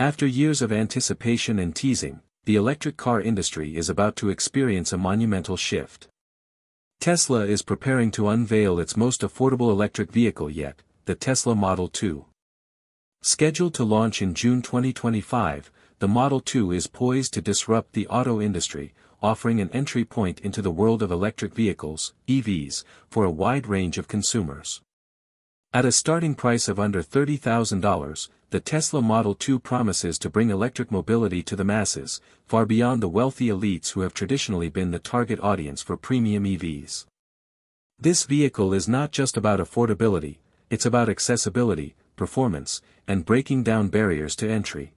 After years of anticipation and teasing, the electric car industry is about to experience a monumental shift. Tesla is preparing to unveil its most affordable electric vehicle yet, the Tesla Model 2. Scheduled to launch in June 2025, the Model 2 is poised to disrupt the auto industry, offering an entry point into the world of electric vehicles, EVs, for a wide range of consumers. At a starting price of under $30,000, the Tesla Model 2 promises to bring electric mobility to the masses, far beyond the wealthy elites who have traditionally been the target audience for premium EVs. This vehicle is not just about affordability, it's about accessibility, performance, and breaking down barriers to entry.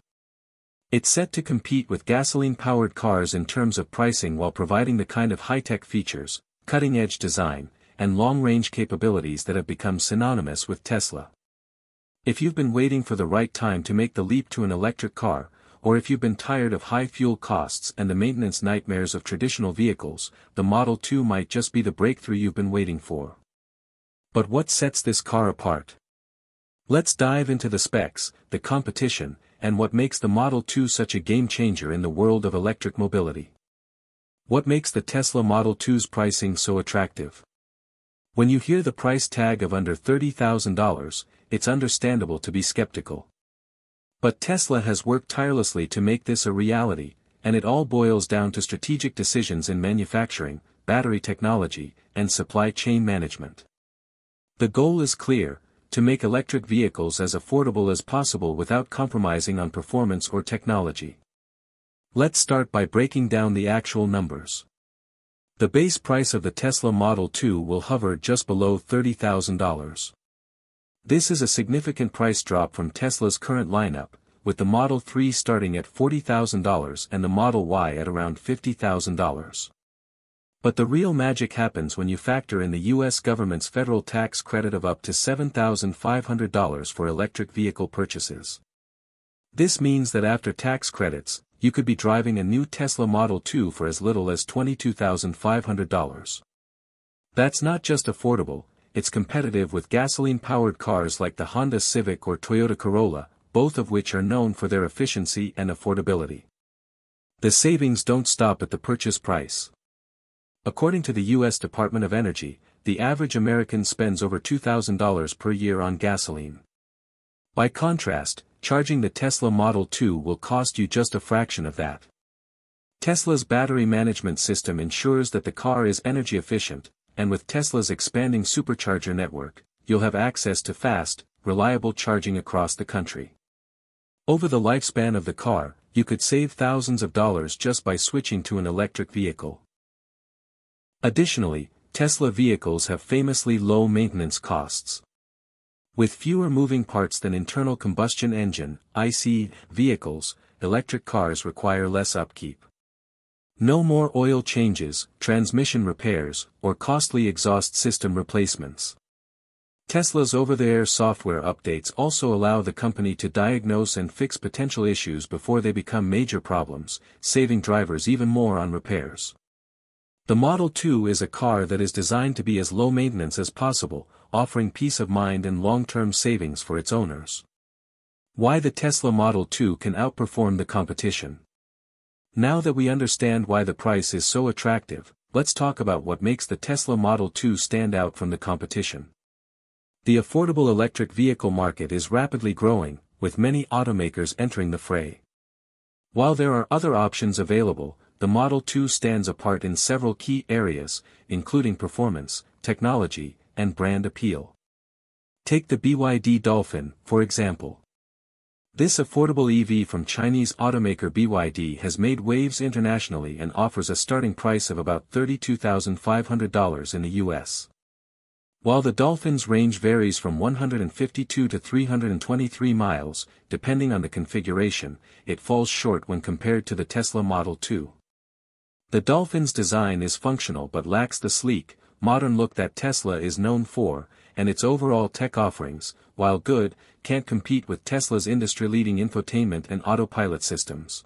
It's set to compete with gasoline-powered cars in terms of pricing while providing the kind of high-tech features, cutting-edge design, and long-range capabilities that have become synonymous with Tesla. If you've been waiting for the right time to make the leap to an electric car, or if you've been tired of high fuel costs and the maintenance nightmares of traditional vehicles, the Model 2 might just be the breakthrough you've been waiting for. But what sets this car apart? Let's dive into the specs, the competition, and what makes the Model 2 such a game-changer in the world of electric mobility. What makes the Tesla Model 2's pricing so attractive? When you hear the price tag of under $30,000, it's understandable to be skeptical. But Tesla has worked tirelessly to make this a reality, and it all boils down to strategic decisions in manufacturing, battery technology, and supply chain management. The goal is clear, to make electric vehicles as affordable as possible without compromising on performance or technology. Let's start by breaking down the actual numbers. The base price of the Tesla Model 2 will hover just below $30,000. This is a significant price drop from Tesla's current lineup, with the Model 3 starting at $40,000 and the Model Y at around $50,000. But the real magic happens when you factor in the U.S. government's federal tax credit of up to $7,500 for electric vehicle purchases. This means that after tax credits, you could be driving a new Tesla Model 2 for as little as $22,500. That's not just affordable, it's competitive with gasoline-powered cars like the Honda Civic or Toyota Corolla, both of which are known for their efficiency and affordability. The savings don't stop at the purchase price. According to the U.S. Department of Energy, the average American spends over $2,000 per year on gasoline. By contrast, charging the Tesla Model 2 will cost you just a fraction of that. Tesla's battery management system ensures that the car is energy efficient, and with Tesla's expanding supercharger network, you'll have access to fast, reliable charging across the country. Over the lifespan of the car, you could save thousands of dollars just by switching to an electric vehicle. Additionally, Tesla vehicles have famously low maintenance costs. With fewer moving parts than internal combustion engine, IC, vehicles, electric cars require less upkeep. No more oil changes, transmission repairs, or costly exhaust system replacements. Tesla's over-the-air software updates also allow the company to diagnose and fix potential issues before they become major problems, saving drivers even more on repairs. The Model 2 is a car that is designed to be as low maintenance as possible, offering peace of mind and long-term savings for its owners. Why the Tesla Model 2 can outperform the competition. Now that we understand why the price is so attractive, let's talk about what makes the Tesla Model 2 stand out from the competition. The affordable electric vehicle market is rapidly growing, with many automakers entering the fray. While there are other options available, the Model 2 stands apart in several key areas, including performance, technology, and brand appeal. Take the BYD Dolphin, for example. This affordable EV from Chinese automaker BYD has made waves internationally and offers a starting price of about $32,500 in the US. While the Dolphin's range varies from 152 to 323 miles, depending on the configuration, it falls short when compared to the Tesla Model 2. The Dolphin's design is functional but lacks the sleek, modern look that Tesla is known for, and its overall tech offerings, while good, can't compete with Tesla's industry-leading infotainment and autopilot systems.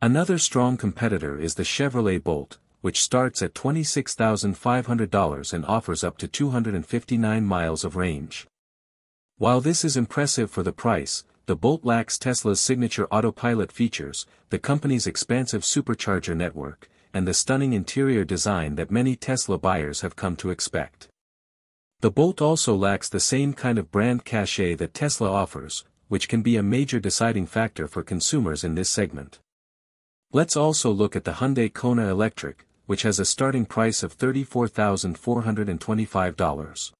Another strong competitor is the Chevrolet Bolt, which starts at $26,500 and offers up to 259 miles of range. While this is impressive for the price, the Bolt lacks Tesla's signature autopilot features, the company's expansive supercharger network, and the stunning interior design that many Tesla buyers have come to expect. The Bolt also lacks the same kind of brand cachet that Tesla offers, which can be a major deciding factor for consumers in this segment. Let's also look at the Hyundai Kona Electric, which has a starting price of $34,425.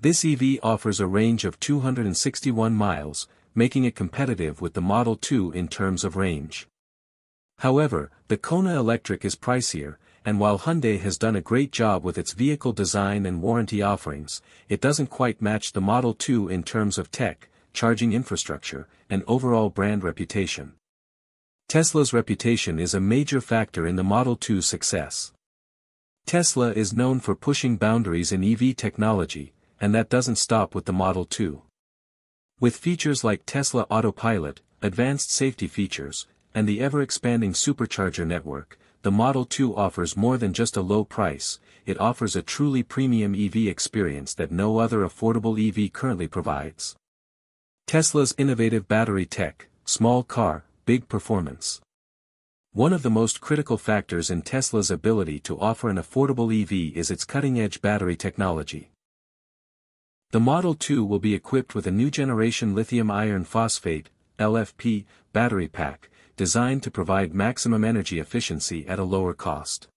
This EV offers a range of 261 miles, making it competitive with the Model 2 in terms of range. However, the Kona Electric is pricier, and while Hyundai has done a great job with its vehicle design and warranty offerings, it doesn't quite match the Model 2 in terms of tech, charging infrastructure, and overall brand reputation. Tesla's reputation is a major factor in the Model 2's success. Tesla is known for pushing boundaries in EV technology, and that doesn't stop with the Model 2. With features like Tesla Autopilot, advanced safety features, and the ever-expanding supercharger network, the Model 2 offers more than just a low price, it offers a truly premium EV experience that no other affordable EV currently provides. Tesla's innovative battery tech, small car, big performance. One of the most critical factors in Tesla's ability to offer an affordable EV is its cutting-edge battery technology. The Model 2 will be equipped with a new generation lithium iron phosphate, LFP, battery pack, designed to provide maximum energy efficiency at a lower cost.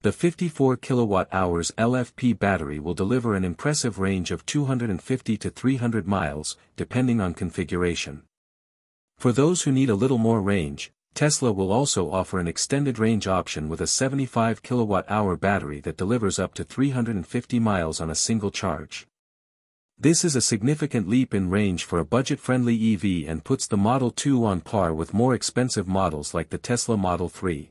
The 54 kWh LFP battery will deliver an impressive range of 250 to 300 miles, depending on configuration. For those who need a little more range, Tesla will also offer an extended range option with a 75 kWh battery that delivers up to 350 miles on a single charge. This is a significant leap in range for a budget-friendly EV and puts the Model 2 on par with more expensive models like the Tesla Model 3.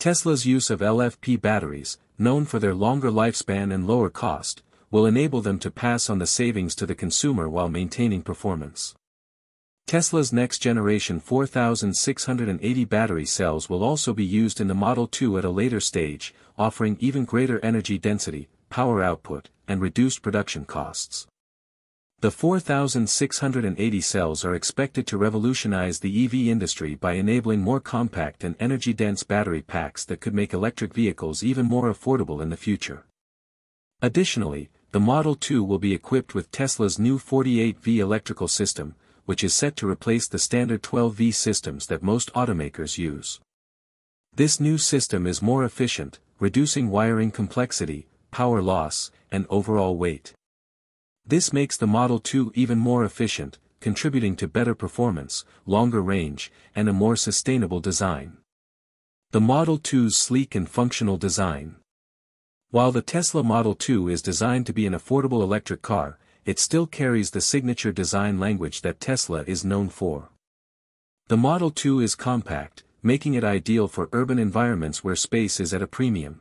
Tesla's use of LFP batteries, known for their longer lifespan and lower cost, will enable them to pass on the savings to the consumer while maintaining performance. Tesla's next-generation 4680 battery cells will also be used in the Model 2 at a later stage, offering even greater energy density, power output, and reduced production costs. The 4,680 cells are expected to revolutionize the EV industry by enabling more compact and energy-dense battery packs that could make electric vehicles even more affordable in the future. Additionally, the Model 2 will be equipped with Tesla's new 48V electrical system, which is set to replace the standard 12V systems that most automakers use. This new system is more efficient, reducing wiring complexity, power loss, and overall weight. This makes the Model 2 even more efficient, contributing to better performance, longer range, and a more sustainable design. The Model 2's sleek and functional design. While the Tesla Model 2 is designed to be an affordable electric car, it still carries the signature design language that Tesla is known for. The Model 2 is compact, making it ideal for urban environments where space is at a premium.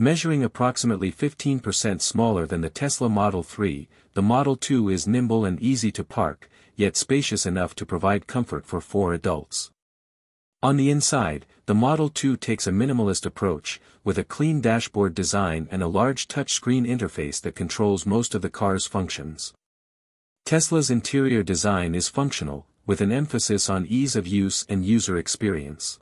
Measuring approximately 15% smaller than the Tesla Model 3, the Model 2 is nimble and easy to park, yet spacious enough to provide comfort for four adults. On the inside, the Model 2 takes a minimalist approach, with a clean dashboard design and a large touchscreen interface that controls most of the car's functions. Tesla's interior design is functional, with an emphasis on ease of use and user experience.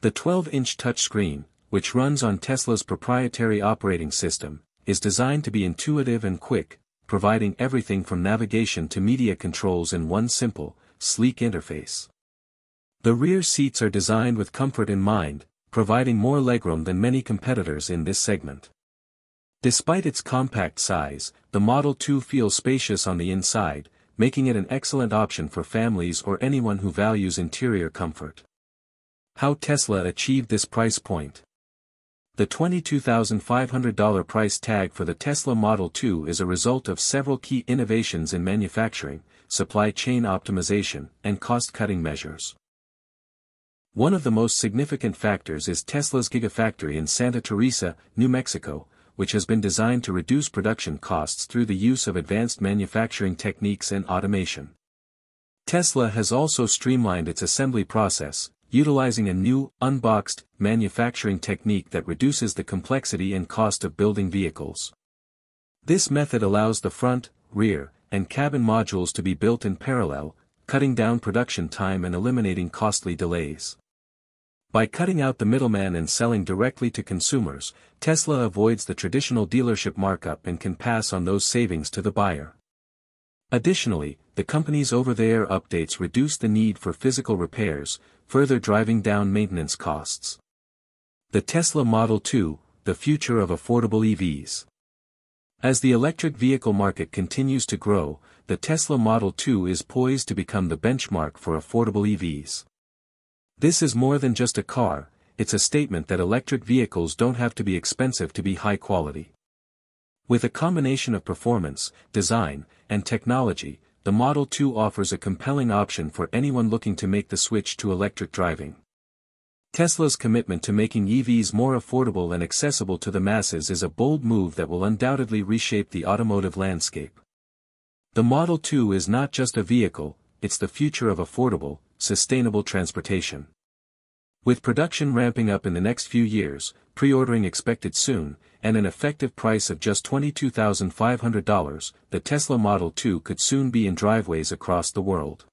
The 12-inch touchscreen, which runs on Tesla's proprietary operating system, is designed to be intuitive and quick, providing everything from navigation to media controls in one simple, sleek interface. The rear seats are designed with comfort in mind, providing more legroom than many competitors in this segment. Despite its compact size, the Model 2 feels spacious on the inside, making it an excellent option for families or anyone who values interior comfort. How Tesla achieved this price point the $22,500 price tag for the Tesla Model 2 is a result of several key innovations in manufacturing, supply chain optimization, and cost-cutting measures. One of the most significant factors is Tesla's Gigafactory in Santa Teresa, New Mexico, which has been designed to reduce production costs through the use of advanced manufacturing techniques and automation. Tesla has also streamlined its assembly process, utilizing a new, unboxed, manufacturing technique that reduces the complexity and cost of building vehicles. This method allows the front, rear, and cabin modules to be built in parallel, cutting down production time and eliminating costly delays. By cutting out the middleman and selling directly to consumers, Tesla avoids the traditional dealership markup and can pass on those savings to the buyer. Additionally, the company's over-the-air updates reduce the need for physical repairs, further driving down maintenance costs. The Tesla Model 2, the future of affordable EVs. As the electric vehicle market continues to grow, the Tesla Model 2 is poised to become the benchmark for affordable EVs. This is more than just a car, it's a statement that electric vehicles don't have to be expensive to be high quality. With a combination of performance, design, and technology, the Model 2 offers a compelling option for anyone looking to make the switch to electric driving. Tesla's commitment to making EVs more affordable and accessible to the masses is a bold move that will undoubtedly reshape the automotive landscape. The Model 2 is not just a vehicle, it's the future of affordable, sustainable transportation. With production ramping up in the next few years, pre-ordering expected soon, and an effective price of just $22,500, the Tesla Model 2 could soon be in driveways across the world.